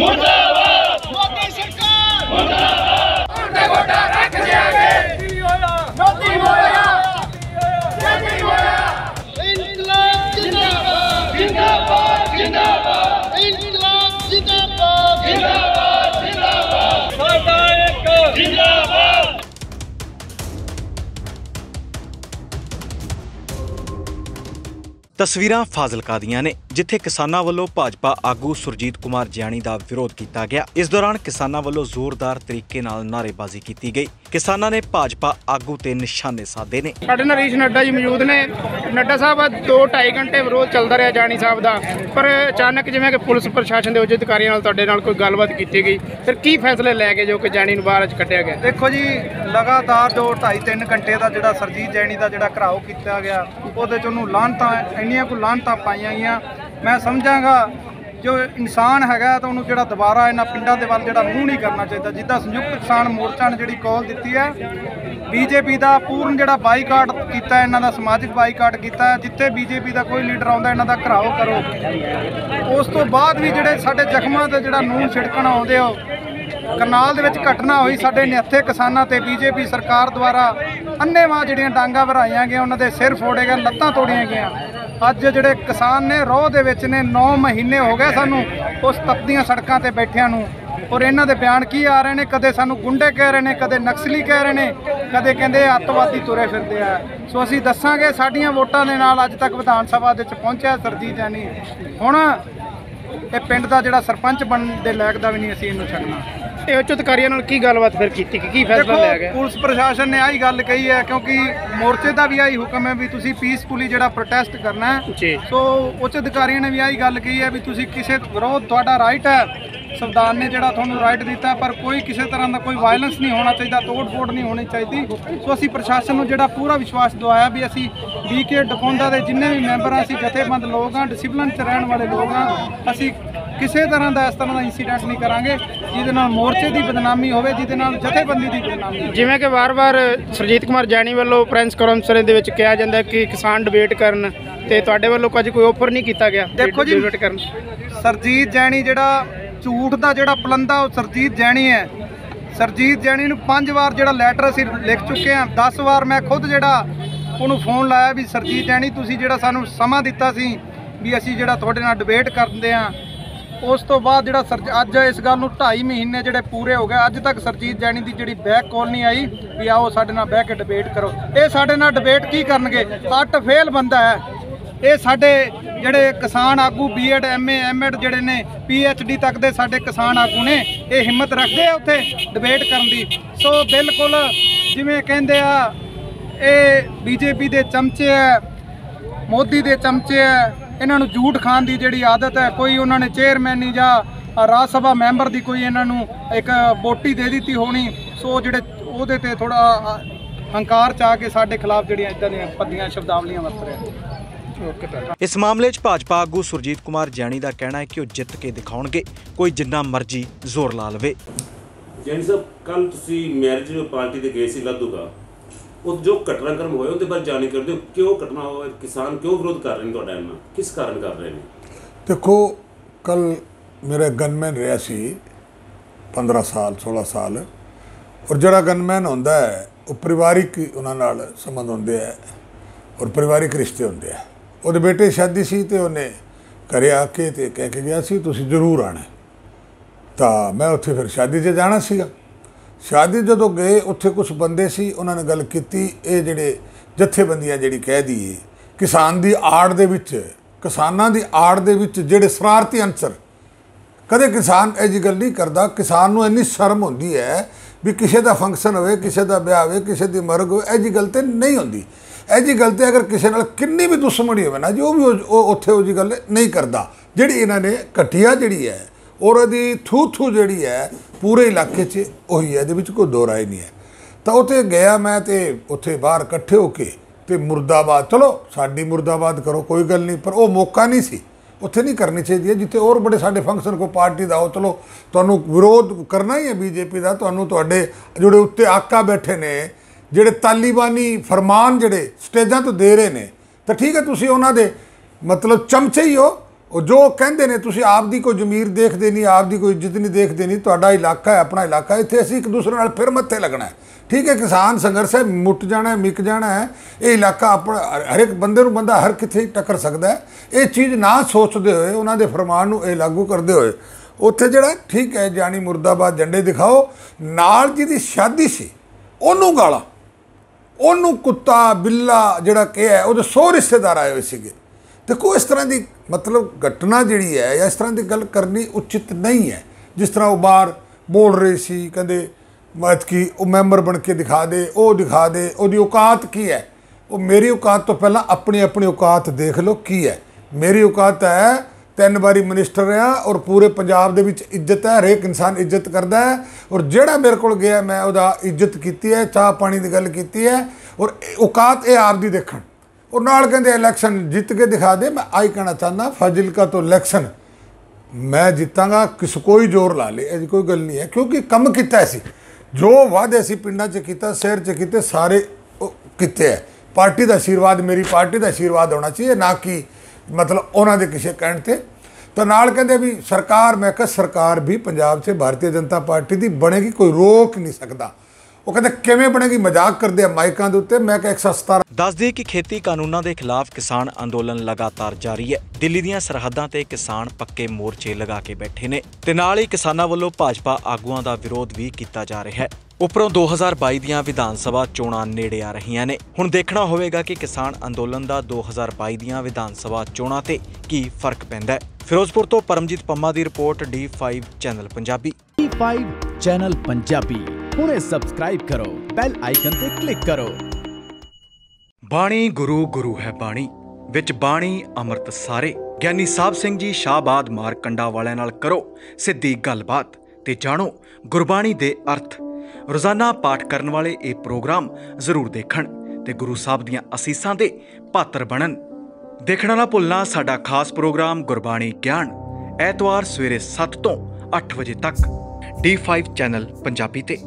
ਮੁਰਦਾਬਾਦ! ਮੋਦੀ ਸਰਕਾਰ! ਮੁਰਦਾਬਾਦ! ਤੇ ਵੋਟਾਂ ਰੱਖ ਦਿਆਂਗੇ! ਕੀ ਹੋਇਆ ਮੋਦੀ ਹੋਇਆ ਮੋਦੀ ਹੋਇਆ ਇਨਕਲਾਬ ਜਿੰਦਾਬਾਦ! ਜਿੰਦਾਬਾਦ ਜਿੰਦਾਬਾਦ! ਇਨਕਲਾਬ ਜਿੰਦਾਬਾਦ! ਜਿੰਦਾਬਾਦ ਜਿੰਦਾਬਾਦ! ਸਾਡਾ ਇੱਕ ਜਿੰਦਾਬਾਦ! ਤਸਵੀਰਾਂ ਫਾਜ਼ਿਲਕਾ ਦੀਆਂ ਨੇ। ਜਿੱਥੇ ਕਿਸਾਨਾਂ ਵੱਲੋਂ ਭਾਜਪਾ ਆਗੂ ਸੁਰਜੀਤ ਕੁਮਾਰ ਜਿਆਣੀ ਦਾ ਵਿਰੋਧ ਕੀਤਾ ਗਿਆ। ਇਸ ਦੌਰਾਨ ਕਿਸਾਨਾਂ ਵੱਲੋਂ ਜ਼ੋਰਦਾਰ ਤਰੀਕੇ ਨਾਲ ਨਾਅਰੇਬਾਜ਼ੀ ਕੀਤੀ ਗਈ। ਕਿਸਾਨਾਂ ਨੇ ਭਾਜਪਾ ਆਗੂ ਤੇ ਨਿਸ਼ਾਨੇ ਸਾਧੇ ਨੇ। ਸਾਡੇ ਨਾਲ ਰੀਸ਼ ਨੱਡਾ ਜੀ ਮੌਜੂਦ ਨੇ। ਨੱਡਾ ਸਾਹਿਬ ਅੱਜ 2.5 ਘੰਟੇ ਵਿਰੋਧ ਚੱਲਦਾ ਰਿਹਾ ਜਾਣੀ ਸਾਹਿਬ ਦਾ। ਪਰ ਅਚਾਨਕ ਜਿਵੇਂ ਕਿ ਪੁਲਿਸ ਪ੍ਰਸ਼ਾਸਨ ਦੇ ਉੱਚ ਅਧਿਕਾਰੀਆਂ ਨਾਲ ਤੁਹਾਡੇ ਨਾਲ ਕੋਈ ਗੱਲਬਾਤ ਕੀਤੀ ਗਈ ਫਿਰ ਕੀ ਫੈਸਲੇ ਲੈ ਕੇ ਜੋ ਕਿ ਜਾਣੀ ਨੂੰ ਬਾਹਰ ਅੱਜ ਕੱਢਿਆ ਗਿਆ? ਦੇਖੋ ਜੀ ਲਗਾਤਾਰ ਜੋ 2.5 3 ਘੰਟੇ ਦਾ ਜਿਹੜਾ ਸਰਜੀਤ ਜੈਣੀ ਦਾ ਜਿਹੜਾ ਘਰਾਓ ਕੀਤਾ ਗਿਆ ਉਹਦੇ ਚ ਉਹਨੂੰ ਲਾਹਨਤਾਂ ਇੰਨੀਆਂ ਕੁ ਲਾਹਨਤਾਂ ਪਾਈਆਂ ਗਈਆਂ ਮੈਂ ਸਮਝਾਂਗਾ, ਜੋ ਇਨਸਾਨ ਹੈਗਾ ਤਾਂ ਉਹਨੂੰ ਜਿਹੜਾ ਦੁਬਾਰਾ ਇਹਨਾਂ ਪਿੰਡਾਂ ਦੇ ਵੱਲ ਜਿਹੜਾ ਮੂੰਹ ਨਹੀਂ ਕਰਨਾ ਚਾਹੀਦਾ, ਜਿੱਦਾਂ ਸੰਯੁਕਤ ਕਿਸਾਨ ਮੋਰਚਾ ਨੇ ਜਿਹੜੀ ਕਾਲ ਦਿੱਤੀ ਹੈ, ਬੀਜੇਪੀ ਦਾ ਪੂਰਨ ਜਿਹੜਾ ਬਾਈਕਾਟ ਕੀਤਾ ਇਹਨਾਂ ਦਾ ਸਮਾਜਿਕ ਬਾਈਕਾਟ ਕੀਤਾ ਹੈ। ਜਿੱਥੇ ਬੀਜੇਪੀ ਦਾ ਕੋਈ ਲੀਡਰ ਆਉਂਦਾ, ਇਹਨਾਂ ਦਾ ਘਰਾਓ ਕਰੋ ਉਸ ਤੋਂ ਬਾਅਦ ਵੀ ਜਿਹੜੇ ਸਾਡੇ ਜ਼ਖਮਾਂ ਤੇ ਜਿਹੜਾ ਨੂਨ ਛਿੜਕਣ ਆਉਂਦੇ ਹੋ ਕਰਨਾਲ ਦੇ ਵਿੱਚ ਘਟਨਾ ਹੋਈ, ਸਾਡੇ ਨਿਹੱਥੇ ਕਿਸਾਨਾਂ ਤੇ ਬੀਜੇਪੀ ਸਰਕਾਰ ਦੁਆਰਾ ਅੰਨੇਵਾਹ ਜਿਹੜੀਆਂ ਡਾਂਗਾ ਭਰਾਈਆਂ ਗਈਆਂ, ਉਹਨਾਂ ਦੇ ਸਿਰ ਫੋੜੇ ਗਏ, ਲੱਤਾਂ ਤੋੜੀਆਂ ਗਈਆਂ ਅੱਜ ਜਿਹੜੇ ਕਿਸਾਨ ਨੇ, ਰੋਹ ਦੇ ਵਿੱਚ ਨੇ 9 ਮਹੀਨੇ ਹੋ ਗਏ ਸਾਨੂੰ ਉਸ ਤਪਦੀਆਂ ਸੜਕਾਂ ਤੇ ਬੈਠਿਆਂ ਨੂੰ। ਔਰ ਇਹਨਾਂ ਦੇ ਬਿਆਨ ਕੀ ਆ ਰਹੇ ਨੇ? ਕਦੇ ਸਾਨੂੰ ਗੁੰਡੇ ਕਹਿ ਰਹੇ ਨੇ, ਕਦੇ ਨਕਸਲੀ ਕਹਿ ਰਹੇ ਨੇ, ਕਦੇ ਕਹਿੰਦੇ ਅੱਤਵਾਦੀ ਤੁਰੇ ਫਿਰਦੇ ਆ। ਸੋ ਅਸੀਂ ਦੱਸਾਂਗੇ ਸਾਡੀਆਂ ਵੋਟਾਂ ਦੇ ਨਾਲ ਅੱਜ ਤੱਕ ਵਿਧਾਨ ਸਭਾ ਦੇ ਵਿੱਚ ਪਹੁੰਚਿਆ ਸਰਜੀਤ ਜਾਨੀ। ਹੁਣ ਇਹ ਪਿੰਡ ਦਾ ਜਿਹੜਾ ਸਰਪੰਚ ਬਣਨ ਦੇ ਲਾਇਕ ਦਾ ਵੀ ਨਹੀਂ ਅਸੀਂ ਇਹਨੂੰ ਛੱਡਣਾ। ਇਹ ਉੱਚ ਅਧਿਕਾਰੀਆਂ ਨਾਲ ਕੀ ਗੱਲਬਾਤ ਫਿਰ ਕੀਤੀ? ਕਿ ਕੀ ਫੈਸਲਾ ਲਿਆ ਗਿਆ? ਪੁਲਿਸ ਪ੍ਰਸ਼ਾਸਨ ਨੇ ਆਹੀ ਗੱਲ ਕਹੀ ਹੈ ਕਿਉਂਕਿ ਮੋਰਚੇ ਦਾ ਵੀ ਆਹੀ ਹੁਕਮ ਹੈ ਵੀ ਤੁਸੀਂ ਪੀਸਫੁਲੀ ਜਿਹੜਾ ਪ੍ਰੋਟੈਸਟ ਕਰਨਾ ਹੈ। ਸੋ ਉੱਚ ਅਧਿਕਾਰੀਆਂ ਨੇ ਵੀ ਆਹੀ ਗੱਲ ਕਹੀ ਹੈ ਵੀ ਤੁਸੀਂ ਕਿਸੇ ਵਿਰੋਧ ਤੁਹਾਡਾ ਰਾਈਟ ਹੈ ਸੰਵਿਧਾਨ ਨੇ ਜਿਹੜਾ ਤੁਹਾਨੂੰ ਰਾਈਟ ਦਿੱਤਾ ਪਰ ਕੋਈ ਕਿਸੇ ਤਰ੍ਹਾਂ ਦਾ ਕੋਈ ਵਾਇਲੈਂਸ ਨਹੀਂ ਹੋਣਾ ਚਾਹੀਦਾ ਤੋੜ-ਫੋੜ ਨਹੀਂ ਹੋਣੀ ਚਾਹੀਦੀ। ਸੋ ਅਸੀਂ ਪ੍ਰਸ਼ਾਸਨ ਨੂੰ ਜਿਹੜਾ ਪੂਰਾ ਵਿਸ਼ਵਾਸ ਦਵਾਇਆ ਵੀ ਅਸੀਂ ਬੀਕੇ ਡਕੌਂਦਾ ਦੇ ਜਿੰਨੇ ਵੀ ਮੈਂਬਰ ਆ ਅਸੀਂ ਜਥੇਬੰਦ ਲੋਕ ਆ ਡਿਸਪਲਿਨ 'ਚ ਰਹਿਣ ਵਾਲੇ ਲੋਕ ਆ ਅਸੀਂ ਕਿਸੇ ਤਰ੍ਹਾਂ ਦਾ ਇਸ ਤਰ੍ਹਾਂ ਦਾ ਇਨਸੀਡੈਂਟ ਨਹੀਂ ਕਰਾਂਗੇ ਜਿਹਦੇ ਨਾਲ ਮੋਰਚੇ ਦੀ ਬਦਨਾਮੀ ਹੋਵੇ ਜਿਹਦੇ ਨਾਲ ਜਥੇਬੰਦੀ ਦੀ ਬਦਨਾਮੀ ਜਿਵੇਂ ਕਿ ਵਾਰ-ਵਾਰ ਸਰਜੀਤ ਕੁਮਾਰ ਜਾਣੀ ਵੱਲੋਂ ਪ੍ਰੈਸ ਕਾਨਫਰੰਸ ਦੇ ਵਿੱਚ ਕਿਹਾ ਜਾਂਦਾ ਕਿ ਕਿਸਾਨ ਡਿਬੇਟ ਕਰਨ ਤੇ ਤੁਹਾਡੇ ਵੱਲੋਂ ਕੁਝ ਕੋਈ ਆਫਰ ਨਹੀਂ ਕੀਤਾ ਗਿਆ? ਦੇਖੋ ਜੀ ਡਿਬੇਟ ਕਰਨ? ਸਰਜੀਤ ਜੈਣੀ ਜਿਹੜਾ ਝੂਠ ਦਾ ਜਿਹੜਾ ਪਲੰਦਾ ਉਹ ਸਰਜੀਤ ਜੈਣੀ ਹੈ। ਸਰਜੀਤ ਜੈਣੀ ਨੂੰ ਪੰਜ ਵਾਰ ਜਿਹੜਾ ਲੈਟਰ ਅਸੀਂ ਲਿਖ ਚੁੱਕੇ ਹਾਂ 10 ਵਾਰ ਮੈਂ ਖੁਦ ਜਿਹੜਾ ਉਹਨੂੰ ਫੋਨ ਲਾਇਆ ਵੀ ਸਰਜੀਤ ਜੈਣੀ, ਤੁਸੀਂ ਜਿਹੜਾ ਸਾਨੂੰ ਸਮਾਂ ਦਿੱਤਾ ਸੀ ਵੀ ਅਸੀਂ ਜਿਹੜਾ ਤੁਹਾਡੇ ਨਾਲ ਡਿਬੇਟ ਕਰਦੇ ਹਾਂ। ਉਸ ਤੋਂ ਬਾਅਦ ਜਿਹੜਾ ਸਰਜ, ਅੱਜ ਇਸ ਗੱਲ ਨੂੰ 2.5 ਮਹੀਨੇ ਜਿਹੜੇ ਪੂਰੇ ਹੋ ਗਏ, ਅੱਜ ਤੱਕ ਸਰਜੀਤ ਜੈਣੀ ਦੀ ਜਿਹੜੀ ਬੈਕ ਕਾਲ ਨਹੀਂ ਆਈ ਵੀ ਆਓ ਸਾਡੇ ਨਾਲ ਬਹਿ ਕੇ ਡਿਬੇਟ ਕਰੋ। ਇਹ ਸਾਡੇ ਨਾਲ ਡਿਬੇਟ ਕੀ ਕਰਨਗੇ? ਅੱਟ ਫੇਲ ਬੰਦਾ ਹੈ। ਇਹ ਸਾਡੇ ਜਿਹੜੇ ਕਿਸਾਨ ਆਗੂ ਬੀਐਡ ਐਮਏ ਐਮਐਡ ਜਿਹੜੇ ਨੇ ਪੀਐਚਡੀ ਤੱਕ ਦੇ ਸਾਡੇ ਕਿਸਾਨ ਆਗੂ ਨੇ, ਇਹ ਹਿੰਮਤ ਰੱਖਦੇ ਆ ਉੱਥੇ ਡਿਬੇਟ ਕਰਨ ਦੀ। ਸੋ ਬਿਲਕੁਲ ਜਿਵੇਂ ਕਹਿੰਦੇ ਆ, ਇਹ ਬੀਜੇਪੀ ਦੇ ਚਮਚੇ ਆ, ਮੋਦੀ ਦੇ ਚਮਚੇ ਆ, ਇਹਨਾਂ ਨੂੰ ਝੂਠ ਖਾਣ ਦੀ ਜਿਹੜੀ ਆਦਤ ਹੈ, ਕੋਈ ਉਹਨਾਂ ਨੇ ਚੇਅਰਮੈਨੀ ਜਾਂ ਰਾਜ ਸਭਾ ਮੈਂਬਰ ਦੀ ਕੋਈ ਇਹਨਾਂ ਨੂੰ ਇੱਕ ਵੋਟੀ ਦੇ ਦਿੱਤੀ ਹੋਣੀ, ਸੋ ਜਿਹੜੇ ਉਹਦੇ ਤੇ ਥੋੜਾ ਹੰਕਾਰ ਚ ਆ ਕੇ ਸਾਡੇ ਖਿਲਾਫ ਜਿਹੜੀਆਂ ਇਦਾਂ ਦੀਆਂ ਪੱਦੀਆਂ ਸ਼ਬਦਾਵਲੀਆਂ ਵਰਤ ਰਹੇ ਇਸ ਮਾਮਲੇ 'ਚ ਭਾਜਪਾ ਆਗੂ ਸੁਰਜੀਤ ਕੁਮਾਰ ਜਿਆਣੀ ਦਾ ਕਹਿਣਾ ਹੈ ਕਿ ਉਹ ਜਿੱਤ ਕੇ ਦਿਖਾਉਣਗੇ। ਕੋਈ ਜਿੰਨਾ ਮਰਜ਼ੀ ਜ਼ੋਰ ਲਾ ਲਵੇ। ਜੈਨ ਸਾਹਿਬ ਕੱਲ ਤੁਸੀਂ ਮੈਰਿਜ ਪਾਰਟੀ ਤੇ ਗਏ ਸੀ ਲੱਦੂਗਾ ਉਹ ਜੋ ਘਟਨਾਕ੍ਰਮ ਹੋਇਆ ਉਹਦੇ ਬਾਰੇ ਜਾਣੀ ਕਰਦੇ ਹੋ ਕਿਉਂ ਘਟਨਾ ਹੋਇਆ ਕਿਸਾਨ ਕਿਉਂ ਵਿਰੋਧ ਕਰ ਰਹੇ ਨੇ ਤੁਹਾਡਾ ਇਹਨਾਂ ਕਿਸ ਕਾਰਨ ਕਰ ਰਹੇ ਨੇ? ਦੇਖੋ ਕੱਲ ਮੇਰਾ ਗਨਮੈਨ ਰਿਹਾ ਸੀ 15 ਸਾਲ 16 ਸਾਲ। ਔਰ ਜਿਹੜਾ ਗਨਮੈਨ ਹੁੰਦਾ ਹੈ ਉਹ ਪਰਿਵਾਰਿਕ ਉਹਨਾਂ ਨਾਲ ਸੰਬੰਧ ਹੁੰਦੇ ਹੈ ਔਰ ਪਰਿਵਾਰਿਕ ਰਿਸ਼ਤੇ ਹੁੰਦੇ ਹੈ। ਉਹਦੇ ਬੇਟੇ ਦੀ ਸ਼ਾਦੀ ਸੀ ਤੇ ਉਹਨੇ ਘਰੇ ਆ ਕੇ ਤੇ ਕਹਿ ਕੇ ਗਿਆ ਸੀ, ਤੁਸੀਂ ਜ਼ਰੂਰ ਆਣਾ ਤਾਂ ਮੈਂ ਉੱਥੇ ਫਿਰ ਸ਼ਾਦੀ 'ਤੇ ਜਾਣਾ ਸੀਗਾ। ਸ਼ਾਦੀ ਜਦੋਂ ਗਏ, ਉੱਥੇ ਕੁਝ ਬੰਦੇ ਸੀ, ਉਹਨਾਂ ਨੇ ਗੱਲ ਕੀਤੀ, ਇਹ ਜਿਹੜੇ ਜਥੇਬੰਦੀਆਂ ਜਿਹੜੀ ਕਹਿ ਦਈਏ, ਕਿਸਾਨ ਦੀ ਆੜ ਦੇ ਵਿੱਚ, ਕਿਸਾਨਾਂ ਦੀ ਆੜ ਦੇ ਵਿੱਚ ਜਿਹੜੇ ਸ਼ਰਾਰਤੀ ਅਨਸਰ, ਕਦੇ ਕਿਸਾਨ ਇਹ ਜੀ ਗੱਲ ਨਹੀਂ ਕਰਦਾ, ਕਿਸਾਨ ਨੂੰ ਇੰਨੀ ਸ਼ਰਮ ਹੁੰਦੀ ਹੈ ਵੀ ਕਿਸੇ ਦਾ ਫੰਕਸ਼ਨ ਹੋਵੇ, ਕਿਸੇ ਦਾ ਵਿਆਹ ਹੋਵੇ, ਕਿਸੇ ਦੀ ਮਰਗ ਹੋਵੇ, ਇਹ ਜੀ ਗੱਲ ਤੇ ਨਹੀਂ ਹੁੰਦੀ। ਇਹ ਜੀ ਗੱਲ ਤੇ ਅਗਰ ਕਿਸੇ ਨਾਲ ਕਿੰਨੀ ਵੀ ਦੁਸ਼ਮਣੀ ਹੋਵੇ ਨਾ ਜੀ, ਉਹ ਵੀ ਉਹ- ਉੱਥੇ ਉਹ ਜੀ ਗੱਲ ਨਹੀਂ ਕਰਦਾ। ਜਿਹੜੀ ਇਹਨਾਂ ਨੇ ਘਟੀਆ ਜਿਹੜੀ ਹੈ ਔਰ ਉਹਦੀ ਥੂ ਥੂ ਜਿਹੜੀ ਹੈ, ਪੂਰੇ ਇਲਾਕੇ 'ਚ ਉਹੀ ਹੈ, ਇਹਦੇ ਵਿੱਚ ਕੋਈ ਦੋ ਰਾਏ ਨਹੀਂ ਹੈ। ਤਾਂ ਉੱਥੇ ਗਿਆ ਮੈਂ ਤੇ ਉੱਥੇ ਬਾਹਰ ਇਕੱਠੇ ਹੋ ਕੇ ਤੇ ਮੁਰਦਾਬਾਦ ਚਲੋ ਸਾਡੀ ਮੁਰਦਾਬਾਦ ਕਰੋ, ਕੋਈ ਗੱਲ ਨਹੀਂ, ਪਰ ਉਹ ਮੌਕਾ ਨਹੀਂ ਸੀ। ਉੱਥੇ ਨਹੀਂ ਕਰਨੀ ਚਾਹੀਦੀ ਹੈ। ਜਿੱਥੇ ਹੋਰ ਬੜੇ ਸਾਡੇ ਫੰਕਸ਼ਨ ਕੋ ਪਾਰਟੀ ਦਾ ਹੋ ਚਲੋ, ਤੁਹਾਨੂੰ ਵਿਰੋਧ ਕਰਨਾ ਹੀ ਹੈ ਬੀਜੇਪੀ ਦਾ। ਤੁਹਾਨੂੰ ਤੁਹਾਡੇ ਜਿਹੜੇ ਉੱਤੇ ਆਕਾ ਬੈਠੇ ਨੇ, ਜਿਹੜੇ ਤਾਲੀਬਾਨੀ ਫਰਮਾਨ ਜਿਹੜੇ ਸਟੇਜਾਂ ਤੋਂ ਦੇ ਰਹੇ ਨੇ, ਤਾਂ ਠੀਕ ਹੈ, ਤੁਸੀਂ ਉਹਨਾਂ ਦੇ ਮਤਲਬ ਚਮਚੇ ਹੀ ਹੋ। ਉਹ ਜੋ ਕਹਿੰਦੇ ਨੇ ਤੁਸੀਂ ਆਪ ਦੀ ਕੋਈ ਜ਼ਮੀਰ ਦੇਖਦੇ ਨਹੀਂ ਆਪ ਦੀ ਕੋਈ ਇੱਜ਼ਤ ਨਹੀਂ ਦੇਖਦੇ ਨਹੀਂ ਤੁਹਾਡਾ ਇਲਾਕਾ ਹੈ ਆਪਣਾ ਇਲਾਕਾ ਇੱਥੇ ਅਸੀਂ ਇੱਕ ਦੂਸਰੇ ਨਾਲ ਫਿਰ ਮੱਥੇ ਲੱਗਣਾ ਹੈ। ਠੀਕ ਹੈ ਕਿਸਾਨ ਸੰਘਰਸ਼ ਹੈ ਮੁੱਟ ਜਾਣਾ ਹੈ ਮਿਕ ਜਾਣਾ ਹੈ ਇਹ ਇਲਾਕਾ ਆਪਣਾ ਹਰ ਇੱਕ ਬੰਦੇ ਨੂੰ ਬੰਦਾ ਹਰ ਕਿੱਥੇ ਟੱਕਰ ਸਕਦਾ ਹੈ। ਇਹ ਚੀਜ਼ ਨਾ ਸੋਚਦੇ ਹੋਏ ਉਹਨਾਂ ਦੇ ਫਰਮਾਨ ਨੂੰ ਇਹ ਲਾਗੂ ਕਰਦੇ ਹੋਏ ਉੱਥੇ ਜਿਹੜਾ ਠੀਕ ਹੈ ਜਾਨੀ ਮੁਰਦਾਬਾਦ ਝੰਡੇ ਦਿਖਾਓ ਨਾਲ ਜਿਹਦੀ ਸ਼ਾਦੀ ਸੀ ਉਹਨੂੰ ਗਾਲਾਂ ਉਹਨੂੰ ਕੁੱਤਾ ਬਿੱਲਾ ਜਿਹੜਾ ਕਿਹਾ ਹੈ, ਉਹਦੇ ਸੌ ਰਿਸ਼ਤੇਦਾਰ ਆਏ ਹੋਏ ਸੀਗੇ। ਦੇਖੋ, ਇਸ ਤਰ੍ਹਾਂ ਦੀ ਮਤਲਬ ਘਟਨਾ ਜਿਹੜੀ ਹੈ ਜਾਂ ਇਸ ਤਰ੍ਹਾਂ ਦੀ ਗੱਲ ਕਰਨੀ ਉਚਿਤ ਨਹੀਂ ਹੈ। ਜਿਸ ਤਰ੍ਹਾਂ ਉਹ ਬਾਹਰ ਬੋਲ ਰਹੇ ਸੀ, ਕਹਿੰਦੇ, ਮਤ ਕੀ ਉਹ ਮੈਂਬਰ ਬਣ ਕੇ ਦਿਖਾ ਦੇ, ਉਹ ਦਿਖਾ ਦੇ, ਉਹਦੀ ਔਕਾਤ ਕੀ ਹੈ? ਉਹ ਮੇਰੀ ਔਕਾਤ ਤੋਂ ਪਹਿਲਾਂ ਆਪਣੀ ਆਪਣੀ ਔਕਾਤ ਦੇਖ ਲਓ ਕੀ ਹੈ। ਮੇਰੀ ਔਕਾਤ ਹੈ, ਤਿੰਨ ਵਾਰੀ ਮਿਨਿਸਟਰ ਰਿਹਾ ਔਰ ਪੂਰੇ ਪੰਜਾਬ ਦੇ ਵਿੱਚ ਇੱਜ਼ਤ ਹੈ, ਹਰੇਕ ਇਨਸਾਨ ਇੱਜ਼ਤ ਕਰਦਾ ਹੈ ਔਰ ਜਿਹੜਾ ਮੇਰੇ ਕੋਲ ਗਿਆ, ਮੈਂ ਉਹਦਾ ਇੱਜ਼ਤ ਕੀਤੀ ਹੈ, ਚਾਹ ਪਾਣੀ ਦੀ ਗੱਲ ਕੀਤੀ ਹੈ ਔਰ ਔਕਾਤ ਇਹ ਆਪ ਦੀ ਦੇਖਣ। ਉਹ ਨਾਲ ਕਹਿੰਦੇ ਇਲੈਕਸ਼ਨ ਜਿੱਤ ਕੇ ਦਿਖਾ ਦੇ, ਮੈਂ ਆਈ ਕਹਿਣਾ ਚਾਹੁੰਦਾ, ਫਾਜ਼ਿਲਕਾ ਤੋਂ ਇਲੈਕਸ਼ਨ ਮੈਂ ਜਿੱਤਾਂਗਾ, ਕਿਸ ਕੋਈ ਜ਼ੋਰ ਲਾ ਲੇ ਇਹ ਕੋਈ ਗੱਲ ਨਹੀਂ ਹੈ, ਕਿਉਂਕਿ ਕੰਮ ਕੀਤਾ ਸੀ। ਜੋ ਵਾਅਦੇ ਸੀ ਪਿੰਡਾਂ 'ਚ ਕੀਤਾ, ਸ਼ਹਿਰ 'ਚ ਕੀਤੇ, ਸਾਰੇ ਉਹ ਕੀਤੇ ਹੈ। ਪਾਰਟੀ ਦਾ ਆਸ਼ੀਰਵਾਦ ਮੇਰੀ ਪਾਰਟੀ ਦਾ ਆਸ਼ੀਰਵਾਦ ਹੋਣਾ ਚਾਹੀਏ, ਨਾ ਕਿ ਮਤਲਬ ਉਹਨਾਂ ਦੇ ਕਿਸੇ ਕਹਿਣ ਤੇ। ਤਾਂ ਨਾਲ ਕਹਿੰਦੇ ਵੀ ਸਰਕਾਰ, ਮੈਂ ਕਿਹਾ ਸਰਕਾਰ ਵੀ ਪੰਜਾਬ 'ਚ ਭਾਰਤੀ ਜਨਤਾ ਪਾਰਟੀ ਦੀ ਬਣੇਗੀ, ਕੋਈ ਰੋਕ ਨਹੀਂ ਸਕਦਾ। ਉਹ ਕਹਿੰਦੇ ਕਿਵੇਂ ਬਣੇਗੀ? ਮਜ਼ਾਕ ਕਰਦੇ ਆ ਮਾਈਕਾਂ ਦੇ ਉੱਤੇ। ਮੈਂ ਕਿਹਾ 117 ਦੱਸ ਦਈਏ ਕਿ ਖੇਤੀ ਕਾਨੂੰਨਾਂ ਦੇ ਖਿਲਾਫ ਕਿਸਾਨ ਅੰਦੋਲਨ ਲਗਾਤਾਰ ਜਾਰੀ ਹੈ। ਦਿੱਲੀ ਦੀਆਂ ਸਰਹੱਦਾਂ ਤੇ ਕਿਸਾਨ ਪੱਕੇ ਮੋਰਚੇ ਲਗਾ ਕੇ ਬੈਠੇ ਨੇ ਤੇ ਨਾਲ ਹੀ ਕਿਸਾਨਾਂ ਵੱਲੋਂ ਭਾਜਪਾ ਆਗੂਆਂ ਦਾ ਵਿਰੋਧ ਵੀ ਕੀਤਾ ਜਾ ਰਿਹਾ ਹੈ। ਉੱਪਰੋਂ 2022 ਦੀਆਂ ਵਿਧਾਨ ਸਭਾ ਚੋਣਾਂ ਨੇੜੇ ਆ ਰਹੀਆਂ ਨੇ। ਹੁਣ ਦੇਖਣਾ ਹੋਵੇਗਾ ਕਿ ਕਿਸਾਨ ਅੰਦੋਲਨ ਦਾ 2022 ਦੀਆਂ ਵਿਧਾਨ ਸਭਾ ਚੋਣਾਂ ਤੇ ਕੀ ਫ਼ਰਕ ਪੈਂਦਾ ਹੈ। ਫਿਰੋਜ਼ਪੁਰ ਤੋਂ ਪਰਮਜੀਤ ਪੰਮਾ ਦੀ report D5 channel Punjabi. E5 channel Punjabi. ਹੁਣੇ ਸਬਸਕ੍ਰਾਈਬ ਕਰੋ ਬੈਲ ਆਈਕਨ ਤੇ ਕਲਿੱਕ ਕਰੋ। ਬਾਣੀ ਗੁਰੂ ਗੁਰੂ ਹੈ ਬਾਣੀ, ਵਿੱਚ ਬਾਣੀ, ਅੰਮ੍ਰਿਤ ਸਾਰੇ। ਗਿਆਨੀ ਸਾਹਿਬ ਸਿੰਘ ਜੀ ਸ਼ਾਹਬਾਦ ਮਾਰਕੰਡਾ ਵਾਲਿਆਂ ਨਾਲ ਕਰੋ ਸਿੱਧੀ ਗੱਲਬਾਤ ਤੇ ਜਾਣੋ ਗੁਰਬਾਣੀ ਦੇ ਅਰਥ। ਰੋਜ਼ਾਨਾ ਪਾਠ ਕਰਨ ਵਾਲੇ ਇਹ ਪ੍ਰੋਗਰਾਮ ਜ਼ਰੂਰ ਦੇਖਣ ਤੇ ਗੁਰੂ ਸਾਹਿਬ ਦੀਆਂ ਅਸੀਸਾਂ ਦੇ ਪਾਤਰ ਬਣਨ। ਦੇਖਣਾ ਨਾ ਭੁੱਲਣਾ ਸਾਡਾ ਖਾਸ ਪ੍ਰੋਗਰਾਮ ਗੁਰਬਾਣੀ ਗਿਆਨ, ਐਤਵਾਰ ਸਵੇਰੇ 7 ਤੋਂ 8 ਵਜੇ ਤੱਕ। D5 ਚੈਨਲ ਪੰਜਾਬੀ ਤੇ।